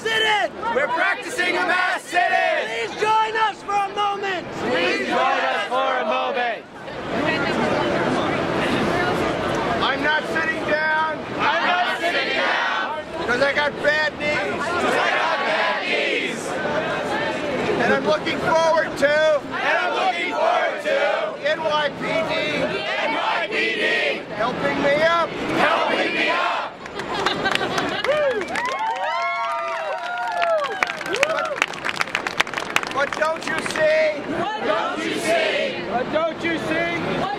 sit-in! We're practicing a mass sit-in! Please join us for a moment! Please join us for a moment! I'm not sitting down! I'm not sitting down! Because I got bad knees! Because I got bad knees! And I'm looking forward to... don't you see? Don't you see But don't you see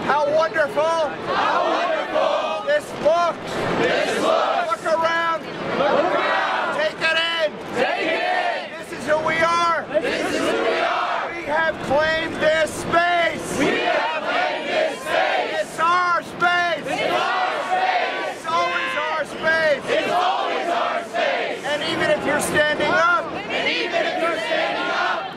how wonderful how wonderful this looks? this looks? Look around. Look around. Take it in. Take it in. This is who we are. This is who we are. We have claimed this space. We have made this space. It's our space. It's our space. It's always our space. It's always our space. And even if you're standing up, And even if you're standing up,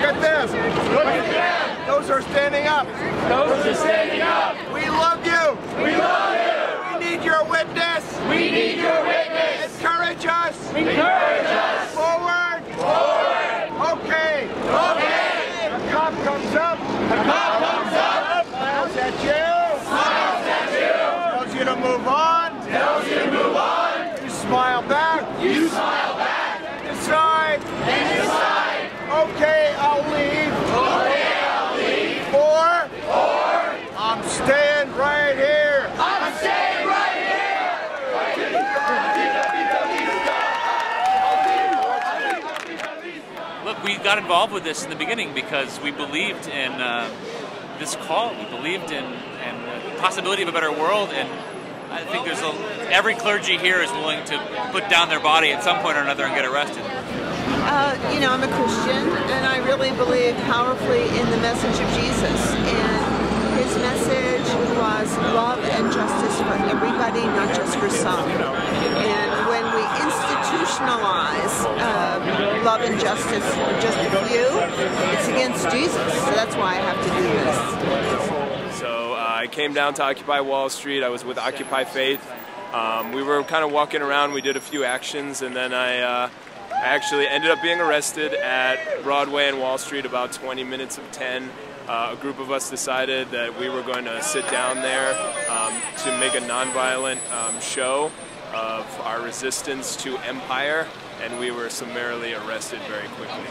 look at this. look at them. Those are standing up. Those are standing up. We love you. We love you. We need your witness. We need your witness. Encourage us. Encourage us. Forward. Forward. Okay. Okay. The cop comes up. The cop comes up. Smiles at you. Smiles at you. Tells you to move on. Tells you to move on. You smile back. You smile back. Decide. And decide. Okay, I'll leave. Okay, I'll leave. Or Or I'm staying right here. I'm staying right Look, we got involved with this in the beginning because we believed in uh, this call. We believed in, in the possibility of a better world, and I think there's a, every clergy here is willing to put down their body at some point or another and get arrested. Uh, you know, I'm a Christian, and I really believe powerfully in the message of Jesus. And his message was love and justice for everybody, not just for some. And when we institutionalize uh, love and justice for just a few, it's against Jesus. So that's why I have to do this. So uh, I came down to Occupy Wall Street. I was with Occupy Faith. Um, we were kind of walking around. We did a few actions, and then I, uh, I actually ended up being arrested at Broadway and Wall Street about 20 minutes of 10. Uh, a group of us decided that we were going to sit down there um, to make a nonviolent um, show of our resistance to empire, and we were summarily arrested very quickly.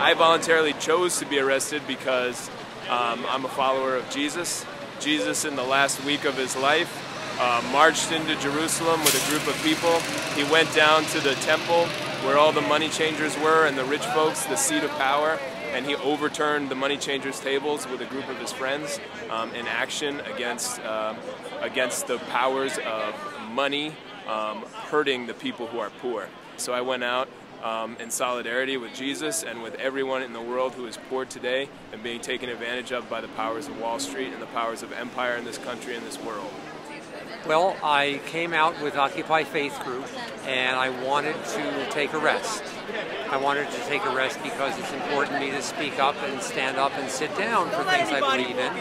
I voluntarily chose to be arrested because um, I'm a follower of Jesus. Jesus, in the last week of his life, uh, marched into Jerusalem with a group of people. He went down to the temple where all the money changers were and the rich folks, the seat of power, and he overturned the money changers' tables with a group of his friends um, in action against um, against the powers of money um, hurting the people who are poor. So I went out um, in solidarity with Jesus and with everyone in the world who is poor today and being taken advantage of by the powers of Wall Street and the powers of empire in this country and this world. Well, I came out with Occupy Faith Group and I wanted to take a rest. I wanted to take a rest because it's important to me to speak up and stand up and sit down for things I believe in,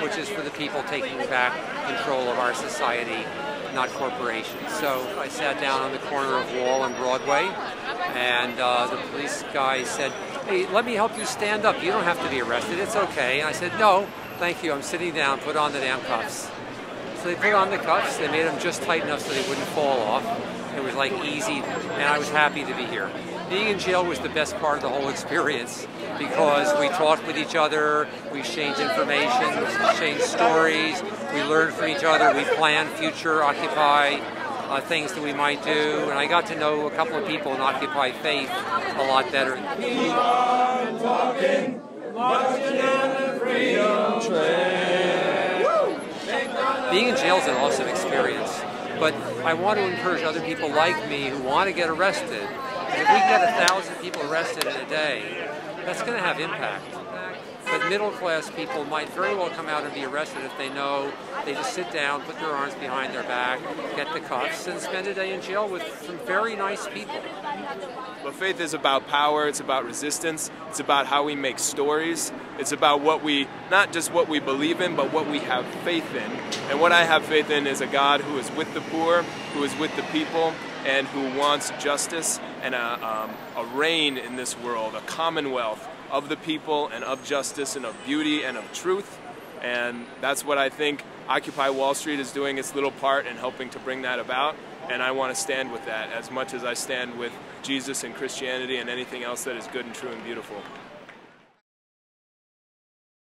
which is for the people taking back control of our society, not corporations. So I sat down on the corner of Wall and Broadway and uh, the police guy said, hey, let me help you stand up. You don't have to be arrested. It's okay. And I said, no, thank you. I'm sitting down. Put on the damn cuffs. So they put on the cuffs. They made them just tight enough so they wouldn't fall off. It was like easy, and I was happy to be here. Being in jail was the best part of the whole experience because we talked with each other, we exchanged information, we exchanged stories, we learned from each other, we planned future Occupy uh, things that we might do, and I got to know a couple of people in Occupy Faith a lot better. Being in jail is an awesome experience, but I want to encourage other people like me who want to get arrested. If we get a thousand people arrested in a day, that's going to have impact. But middle class people might very well come out and be arrested if they know they just sit down, put their arms behind their back, get the cuffs, and spend a day in jail with some very nice people. But faith is about power, it's about resistance, it's about how we make stories, it's about what we, not just what we believe in, but what we have faith in. And what I have faith in is a God who is with the poor, who is with the people, and who wants justice and a, um, a reign in this world, a commonwealth of the people and of justice and of beauty and of truth. And that's what I think Occupy Wall Street is doing its little part in helping to bring that about. And I want to stand with that as much as I stand with Jesus and Christianity and anything else that is good and true and beautiful.